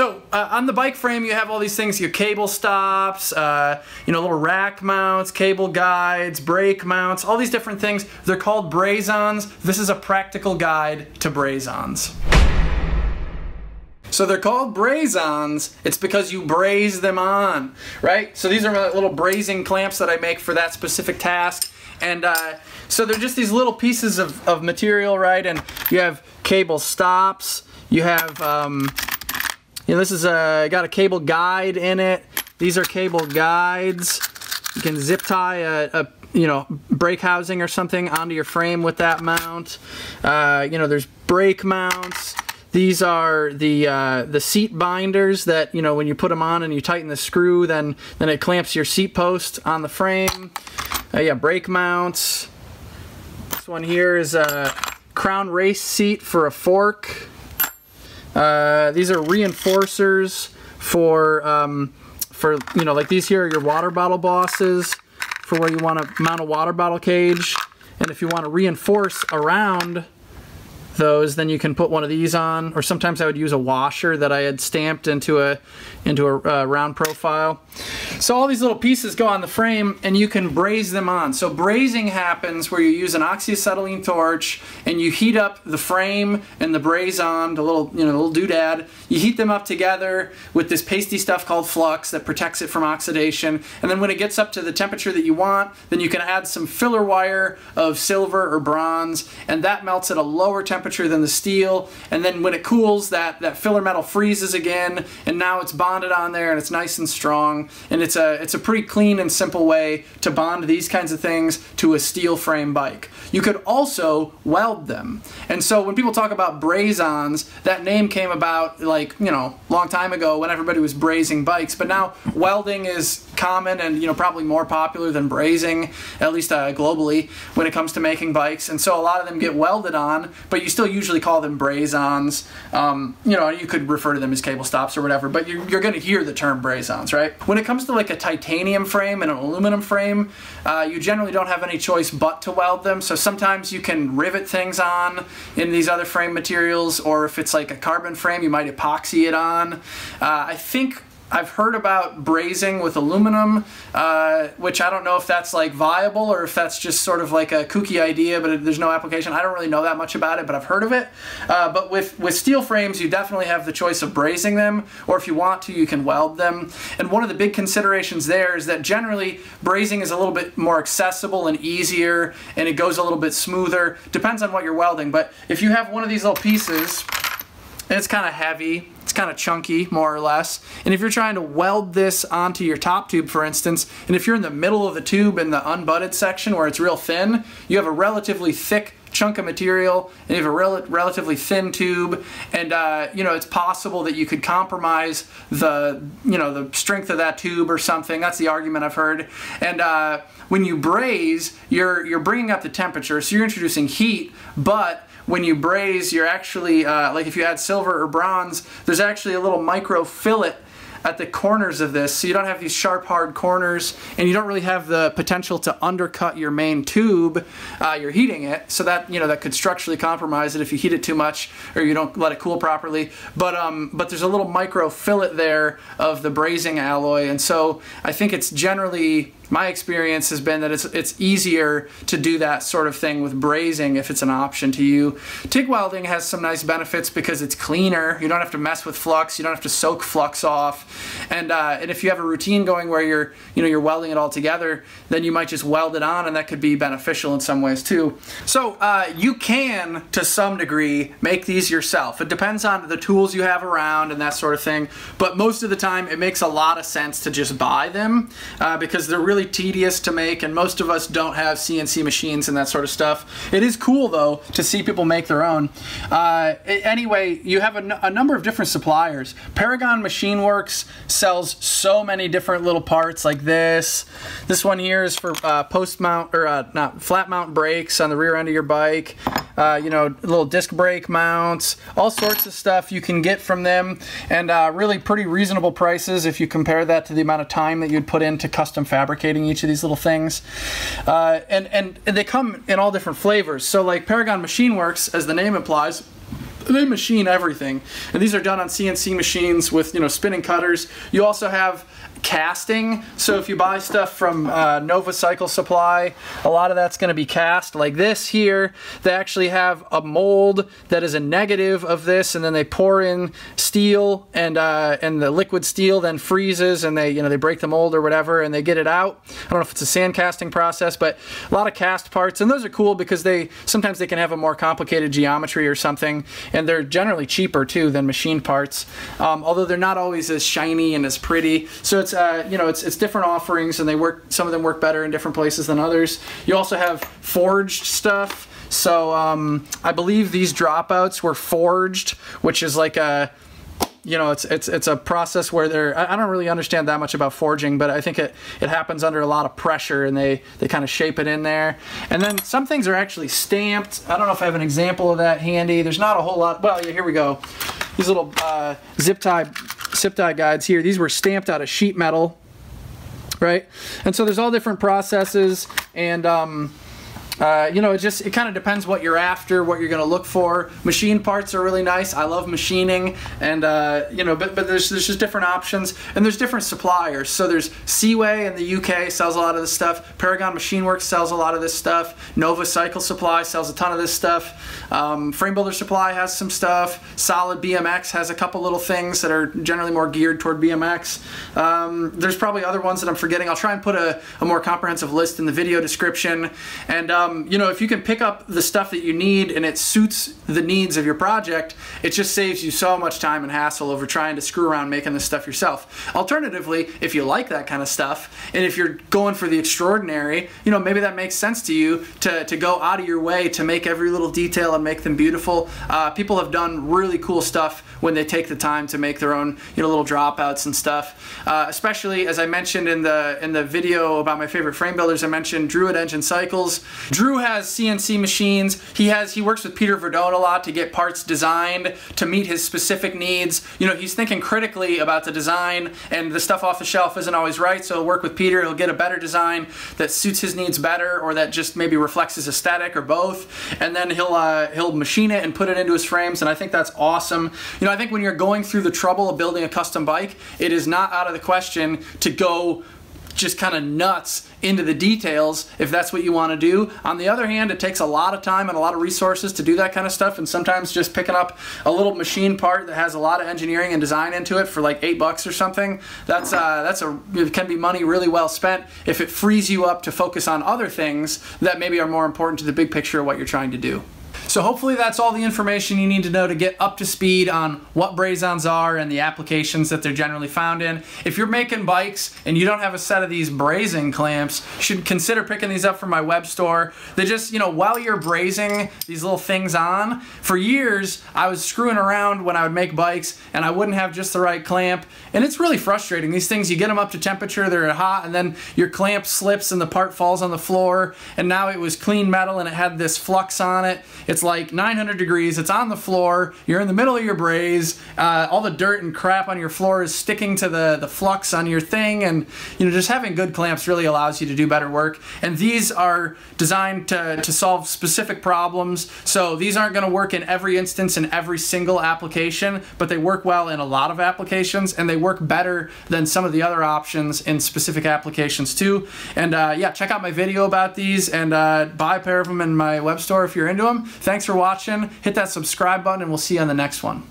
So uh, on the bike frame, you have all these things: your cable stops, uh, you know, little rack mounts, cable guides, brake mounts, all these different things. They're called braze-ons. This is a practical guide to braze-ons. So they're called braze-ons. It's because you braze them on, right? So these are my little brazing clamps that I make for that specific task. And uh, so they're just these little pieces of, of material, right? And you have cable stops. You have, um, know, this is a, got a cable guide in it. These are cable guides. You can zip tie a, a you know, brake housing or something onto your frame with that mount. Uh, you know, there's brake mounts. These are the uh, the seat binders that you know when you put them on and you tighten the screw, then then it clamps your seat post on the frame. Uh, yeah, brake mounts. This one here is a crown race seat for a fork. Uh, these are reinforcers for um, for you know like these here are your water bottle bosses for where you want to mount a water bottle cage, and if you want to reinforce around those, then you can put one of these on, or sometimes I would use a washer that I had stamped into a into a uh, round profile. So all these little pieces go on the frame and you can braze them on. So brazing happens where you use an oxyacetylene torch and you heat up the frame and the braze-on, the little, you know, little doodad. You heat them up together with this pasty stuff called flux that protects it from oxidation. And then when it gets up to the temperature that you want, then you can add some filler wire of silver or bronze and that melts at a lower temperature than the steel. And then when it cools, that, that filler metal freezes again and now it's bonded on there and it's nice and strong. And it's a, it's a pretty clean and simple way to bond these kinds of things to a steel frame bike. You could also weld them. And so when people talk about braze-ons, that name came about like, you know, long time ago when everybody was brazing bikes. But now welding is common and, you know, probably more popular than brazing, at least uh, globally, when it comes to making bikes. And so a lot of them get welded on, but you still usually call them braze-ons. Um, you know, you could refer to them as cable stops or whatever, but you're, you're going to hear the term braze-ons, right? When it comes to like a titanium frame and an aluminum frame, uh, you generally don't have any choice but to weld them. So sometimes you can rivet things on in these other frame materials, or if it's like a carbon frame, you might epoxy it on. Uh, I think I've heard about brazing with aluminum, uh, which I don't know if that's like viable or if that's just sort of like a kooky idea, but there's no application. I don't really know that much about it, but I've heard of it. Uh, but with, with steel frames, you definitely have the choice of brazing them, or if you want to, you can weld them. And one of the big considerations there is that generally brazing is a little bit more accessible and easier, and it goes a little bit smoother. Depends on what you're welding, but if you have one of these little pieces, and it's kind of heavy, it's kind of chunky, more or less. And if you're trying to weld this onto your top tube, for instance, and if you're in the middle of the tube in the unbutted section where it's real thin, you have a relatively thick chunk of material and you have a rel relatively thin tube and uh, you know it's possible that you could compromise the you know the strength of that tube or something that's the argument I've heard and uh, when you braze you're you're bringing up the temperature so you're introducing heat but when you braze, you're actually, uh, like if you add silver or bronze, there's actually a little micro fillet at the corners of this so you don't have these sharp hard corners and you don't really have the potential to undercut your main tube uh, you're heating it so that you know that could structurally compromise it if you heat it too much or you don't let it cool properly but um, but there's a little micro fillet there of the brazing alloy and so I think it's generally my experience has been that it's it's easier to do that sort of thing with brazing if it's an option to you. TIG welding has some nice benefits because it's cleaner. You don't have to mess with flux. You don't have to soak flux off. And uh, and if you have a routine going where you're you know you're welding it all together, then you might just weld it on, and that could be beneficial in some ways too. So uh, you can to some degree make these yourself. It depends on the tools you have around and that sort of thing. But most of the time, it makes a lot of sense to just buy them uh, because they're really really tedious to make, and most of us don't have CNC machines and that sort of stuff. It is cool, though, to see people make their own. Uh, anyway, you have a, number of different suppliers. Paragon Machine Works sells so many different little parts like this. This one here is for uh, post mount, or uh, not flat mount brakes on the rear end of your bike. Uh, you know, little disc brake mounts, all sorts of stuff you can get from them, and uh, really pretty reasonable prices if you compare that to the amount of time that you'd put into custom fabricating each of these little things. Uh, and, and, and they come in all different flavors. So like Paragon Machine Works, as the name implies, they machine everything. And these are done on CNC machines with, you know, spinning cutters. You also have casting. So if you buy stuff from uh, Nova Cycle Supply, a lot of that's going to be cast. Like this here, they actually have a mold that is a negative of this, and then they pour in steel, and uh, and the liquid steel then freezes, and they you know they break the mold or whatever, and they get it out. I don't know if it's a sand casting process, but a lot of cast parts, and those are cool because they sometimes they can have a more complicated geometry or something, and they're generally cheaper too than machine parts, um, although they're not always as shiny and as pretty. So it's uh, you know it's it's different offerings, and they work. Some of them work better in different places than others. You also have forged stuff. So um, I believe these dropouts were forged, which is like a you know, it's it's it's a process where they're. I don't really understand that much about forging, but I think it it happens under a lot of pressure, and they they kind of shape it in there. And then some things are actually stamped. I don't know if I have an example of that handy. There's not a whole lot. Well, yeah, here we go. These little uh, zip tie zip tie guides here. These were stamped out of sheet metal, right? And so there's all different processes and. Um, uh, you know, it just it kind of depends what you're after, what you're going to look for. Machine parts are really nice. I love machining, and uh, you know, but but there's there's just different options, and there's different suppliers. So there's Ceeway in the UK sells a lot of this stuff. Paragon Machine Works sells a lot of this stuff. Nova Cycle Supply sells a ton of this stuff. Um, Frame Builder Supply has some stuff. Solid BMX has a couple little things that are generally more geared toward BMX. Um, there's probably other ones that I'm forgetting. I'll try and put a, a more comprehensive list in the video description, and. Um, um, you know, if you can pick up the stuff that you need and it suits the needs of your project, it just saves you so much time and hassle over trying to screw around making this stuff yourself. Alternatively, if you like that kind of stuff and if you're going for the extraordinary, you know, maybe that makes sense to you to, to go out of your way to make every little detail and make them beautiful. Uh, people have done really cool stuff when they take the time to make their own, you know, little dropouts and stuff. Uh, especially as I mentioned in the in the video about my favorite frame builders, I mentioned Druid Engin Cycles. Drew has CNC machines. He has he works with Peter Verdone a lot to get parts designed to meet his specific needs. You know, he's thinking critically about the design and the stuff off the shelf isn't always right, so he'll work with Peter, he'll get a better design that suits his needs better or that just maybe reflects his aesthetic or both. And then he'll uh, he'll machine it and put it into his frames and I think that's awesome. You know, I think when you're going through the trouble of building a custom bike, it is not out of the question to go just kind of nuts into the details if that's what you want to do. On the other hand, it takes a lot of time and a lot of resources to do that kind of stuff and sometimes just picking up a little machine part that has a lot of engineering and design into it for like eight bucks or something, that's uh, that's a can be money really well spent if it frees you up to focus on other things that maybe are more important to the big picture of what you're trying to do. So hopefully that's all the information you need to know to get up to speed on what Braze-ons are and the applications that they're generally found in. If you're making bikes and you don't have a set of these brazing clamps, you should consider picking these up from my web store. They just, you know, while you're brazing these little things on, for years I was screwing around when I would make bikes and I wouldn't have just the right clamp and it's really frustrating. These things, you get them up to temperature, they're hot and then your clamp slips and the part falls on the floor and now it was clean metal and it had this flux on it. It's it's like 900 degrees. It's on the floor. You're in the middle of your braze. Uh, all the dirt and crap on your floor is sticking to the, the flux on your thing. And, you know, just having good clamps really allows you to do better work. And these are designed to, to solve specific problems. So these aren't going to work in every instance in every single application, but they work well in a lot of applications and they work better than some of the other options in specific applications too. And uh, yeah, check out my video about these and uh, buy a pair of them in my web store if you're into them. Thanks for watching. Hit that subscribe button and we'll see you on the next one.